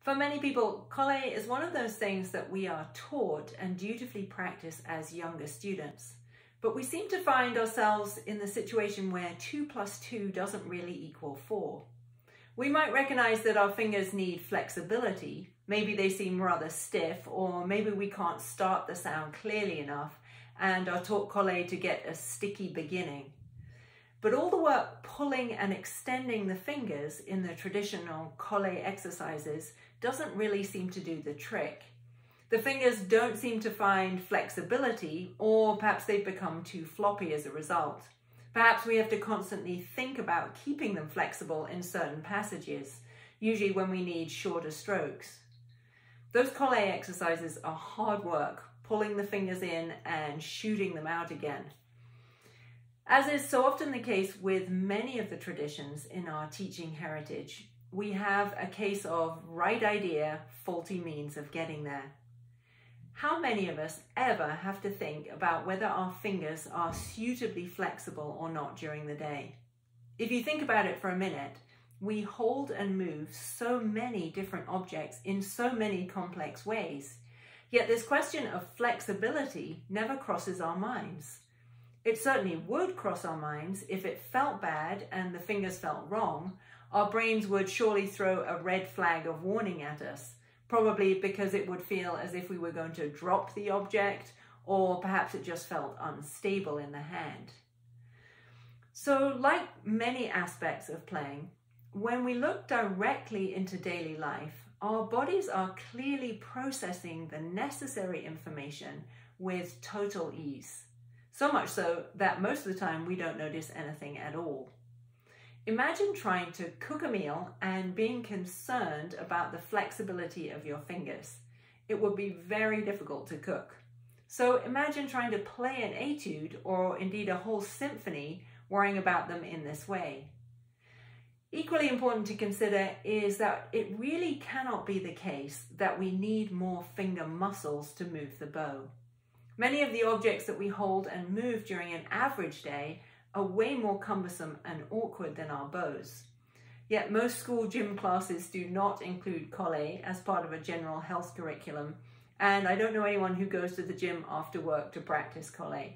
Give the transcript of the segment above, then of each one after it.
For many people, collé is one of those things that we are taught and dutifully practice as younger students. But we seem to find ourselves in the situation where 2 plus 2 doesn't really equal 4. We might recognize that our fingers need flexibility. Maybe they seem rather stiff, or maybe we can't start the sound clearly enough and are taught collé to get a sticky beginning. But all the work pulling and extending the fingers in the traditional collé exercises doesn't really seem to do the trick. The fingers don't seem to find flexibility, or perhaps they've become too floppy as a result. Perhaps we have to constantly think about keeping them flexible in certain passages, usually when we need shorter strokes. Those collé exercises are hard work, pulling the fingers in and shooting them out again. As is so often the case with many of the traditions in our teaching heritage, we have a case of right idea, faulty means of getting there. How many of us ever have to think about whether our fingers are suitably flexible or not during the day? If you think about it for a minute, we hold and move so many different objects in so many complex ways. Yet this question of flexibility never crosses our minds. It certainly would cross our minds if it felt bad and the fingers felt wrong. Our brains would surely throw a red flag of warning at us, probably because it would feel as if we were going to drop the object or perhaps it just felt unstable in the hand. So like many aspects of playing, when we look directly into daily life, our bodies are clearly processing the necessary information with total ease. So much so that most of the time we don't notice anything at all. Imagine trying to cook a meal and being concerned about the flexibility of your fingers. It would be very difficult to cook. So imagine trying to play an etude or indeed a whole symphony worrying about them in this way. Equally important to consider is that it really cannot be the case that we need more finger muscles to move the bow. Many of the objects that we hold and move during an average day are way more cumbersome and awkward than our bows. Yet most school gym classes do not include collé as part of a general health curriculum, and I don't know anyone who goes to the gym after work to practice collé.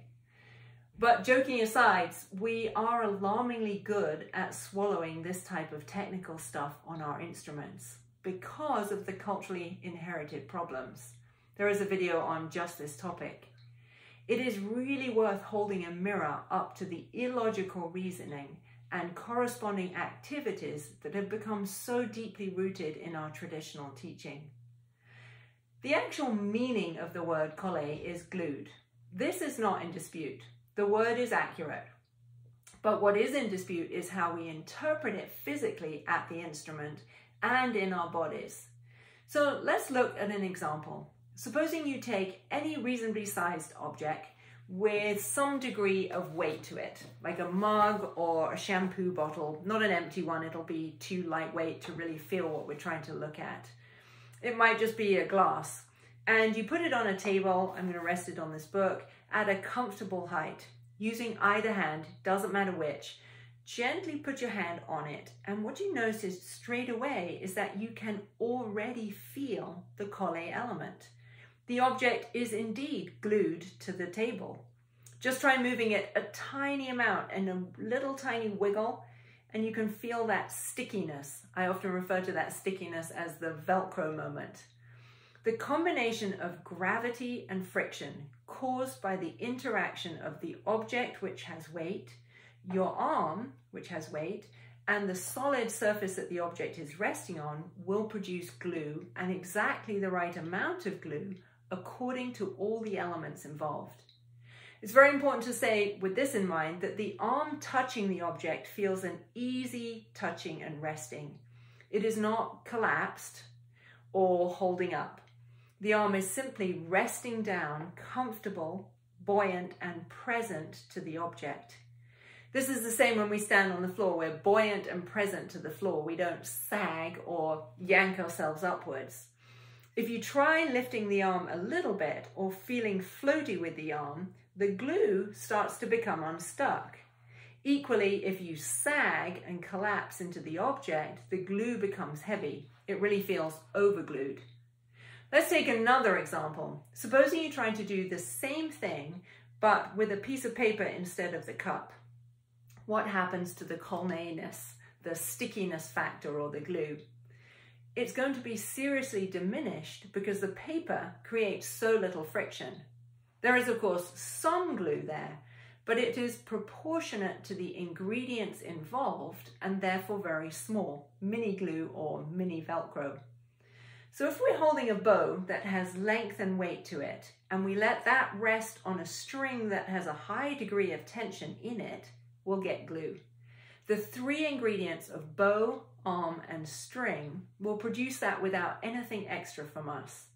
But joking aside, we are alarmingly good at swallowing this type of technical stuff on our instruments because of the culturally inherited problems. There is a video on just this topic. It is really worth holding a mirror up to the illogical reasoning and corresponding activities that have become so deeply rooted in our traditional teaching. The actual meaning of the word collé is glued. This is not in dispute. The word is accurate. But what is in dispute is how we interpret it physically at the instrument and in our bodies. So let's look at an example. Supposing you take any reasonably sized object with some degree of weight to it, like a mug or a shampoo bottle, not an empty one, it'll be too lightweight to really feel what we're trying to look at. It might just be a glass. And you put it on a table, I'm gonna rest it on this book, at a comfortable height. Using either hand, doesn't matter which, gently put your hand on it. And what you notice straight away is that you can already feel the collé element. The object is indeed glued to the table. Just try moving it a tiny amount and a little tiny wiggle and you can feel that stickiness. I often refer to that stickiness as the Velcro moment. The combination of gravity and friction caused by the interaction of the object which has weight, your arm which has weight, and the solid surface that the object is resting on will produce glue and exactly the right amount of glue according to all the elements involved. It's very important to say with this in mind that the arm touching the object feels an easy touching and resting. It is not collapsed or holding up. The arm is simply resting down, comfortable, buoyant and present to the object. This is the same when we stand on the floor. We're buoyant and present to the floor. We don't sag or yank ourselves upwards. If you try lifting the arm a little bit or feeling floaty with the arm, the glue starts to become unstuck. Equally, if you sag and collapse into the object, the glue becomes heavy. It really feels overglued. Let's take another example. Supposing you're trying to do the same thing, but with a piece of paper instead of the cup. What happens to the colnainess, the stickiness factor or the glue? It's going to be seriously diminished because the paper creates so little friction. There is, of course, some glue there, but it is proportionate to the ingredients involved and therefore very small, mini glue or mini Velcro. So if we're holding a bow that has length and weight to it, and we let that rest on a string that has a high degree of tension in it, we'll get glue. The three ingredients of bow, arm, and string will produce that without anything extra from us.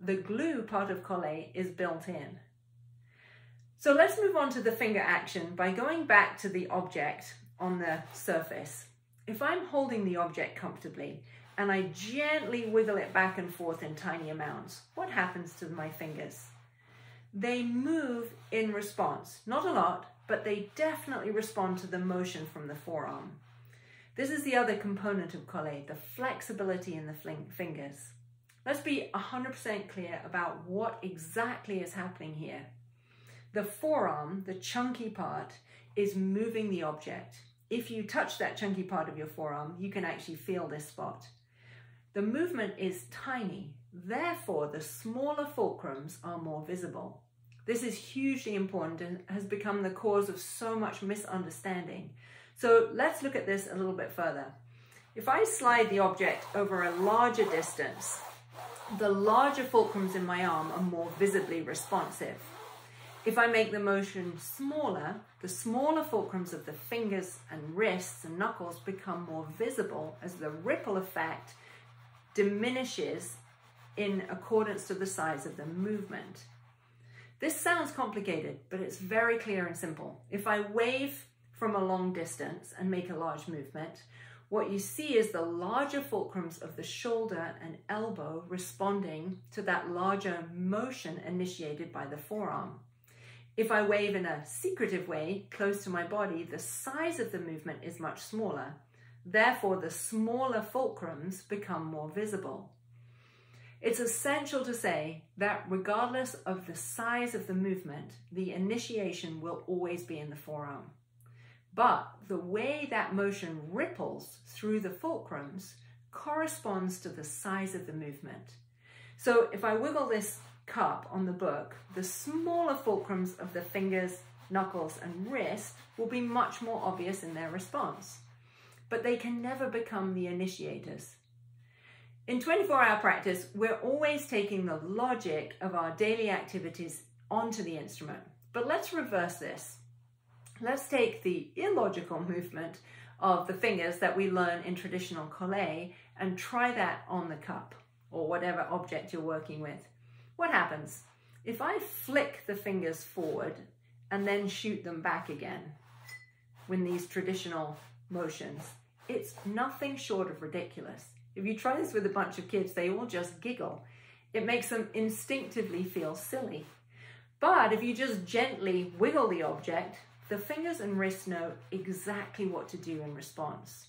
The glue part of Collé is built in. So let's move on to the finger action by going back to the object on the surface. If I'm holding the object comfortably and I gently wiggle it back and forth in tiny amounts, what happens to my fingers? They move in response, not a lot, but they definitely respond to the motion from the forearm. This is the other component of Collé, the flexibility in the fingers. Let's be 100% clear about what exactly is happening here. The forearm, the chunky part, is moving the object. If you touch that chunky part of your forearm, you can actually feel this spot. The movement is tiny, therefore the smaller fulcrums are more visible. This is hugely important and has become the cause of so much misunderstanding. So let's look at this a little bit further. If I slide the object over a larger distance, the larger fulcrums in my arm are more visibly responsive. If I make the motion smaller, the smaller fulcrums of the fingers and wrists and knuckles become more visible as the ripple effect diminishes in accordance to the size of the movement. This sounds complicated, but it's very clear and simple. If I wave from a long distance and make a large movement, what you see is the larger fulcrums of the shoulder and elbow responding to that larger motion initiated by the forearm. If I wave in a secretive way close to my body, the size of the movement is much smaller. Therefore, the smaller fulcrums become more visible. It's essential to say that regardless of the size of the movement, the initiation will always be in the forearm. But the way that motion ripples through the fulcrums corresponds to the size of the movement. So if I wiggle this cup on the book, the smaller fulcrums of the fingers, knuckles, and wrist will be much more obvious in their response. But they can never become the initiators. In 24 hour practice, we're always taking the logic of our daily activities onto the instrument. But let's reverse this. Let's take the illogical movement of the fingers that we learn in traditional collé and try that on the cup or whatever object you're working with. What happens? If I flick the fingers forward and then shoot them back again when these traditional motions, it's nothing short of ridiculous. If you try this with a bunch of kids, they all just giggle. It makes them instinctively feel silly. But if you just gently wiggle the object, the fingers and wrists know exactly what to do in response.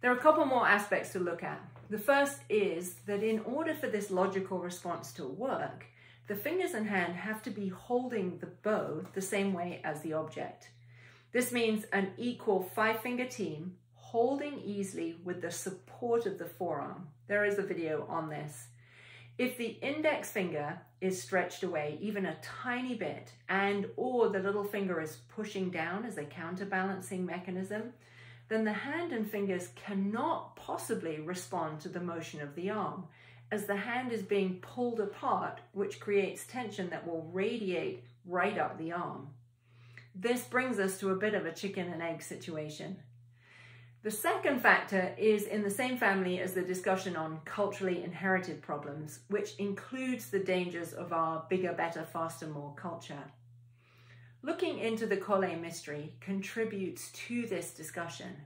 There are a couple more aspects to look at. The first is that in order for this logical response to work, the fingers and hand have to be holding the bow the same way as the object. This means an equal five finger team holding easily with the support of the forearm. There is a video on this. If the index finger is stretched away even a tiny bit and or the little finger is pushing down as a counterbalancing mechanism, then the hand and fingers cannot possibly respond to the motion of the arm as the hand is being pulled apart, which creates tension that will radiate right up the arm. This brings us to a bit of a chicken and egg situation. The second factor is in the same family as the discussion on culturally inherited problems, which includes the dangers of our bigger, better, faster, more culture. Looking into the Collé mystery contributes to this discussion.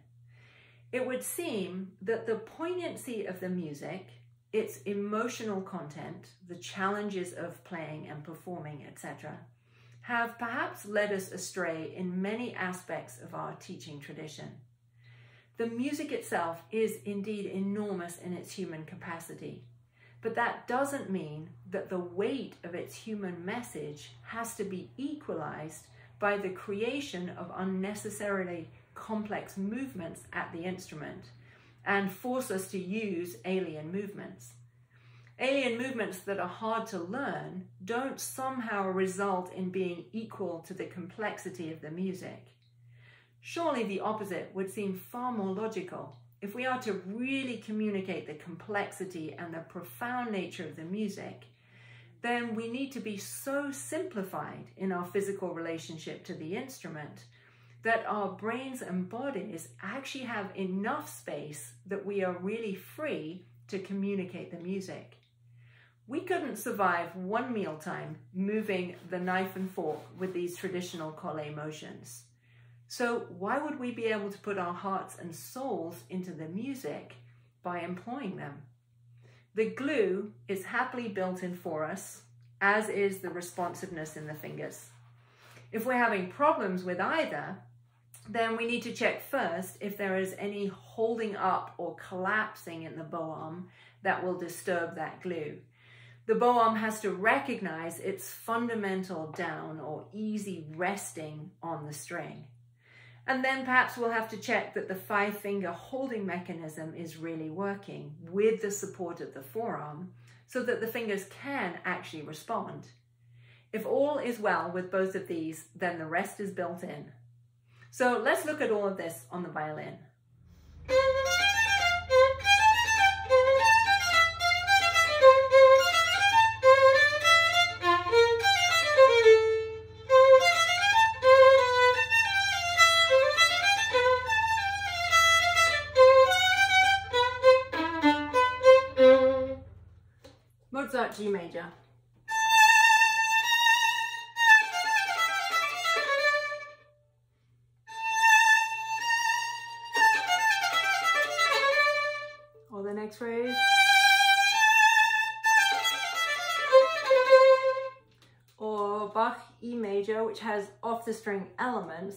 It would seem that the poignancy of the music, its emotional content, the challenges of playing and performing, etc., have perhaps led us astray in many aspects of our teaching tradition. The music itself is indeed enormous in its human capacity, but that doesn't mean that the weight of its human message has to be equalized by the creation of unnecessarily complex movements at the instrument and force us to use alien movements. Alien movements that are hard to learn don't somehow result in being equal to the complexity of the music. Surely the opposite would seem far more logical. If we are to really communicate the complexity and the profound nature of the music, then we need to be so simplified in our physical relationship to the instrument that our brains and bodies actually have enough space that we are really free to communicate the music. We couldn't survive one mealtime moving the knife and fork with these traditional collé motions. So why would we be able to put our hearts and souls into the music by employing them? The glue is happily built in for us, as is the responsiveness in the fingers. If we're having problems with either, then we need to check first if there is any holding up or collapsing in the bow arm that will disturb that glue. The bow arm has to recognize its fundamental down or easy resting on the string. And then perhaps we'll have to check that the five finger holding mechanism is really working with the support of the forearm so that the fingers can actually respond. If all is well with both of these, then the rest is built in. So let's look at all of this on the violin. Mozart G major. Or the next phrase. Or Bach E major, which has off the string elements.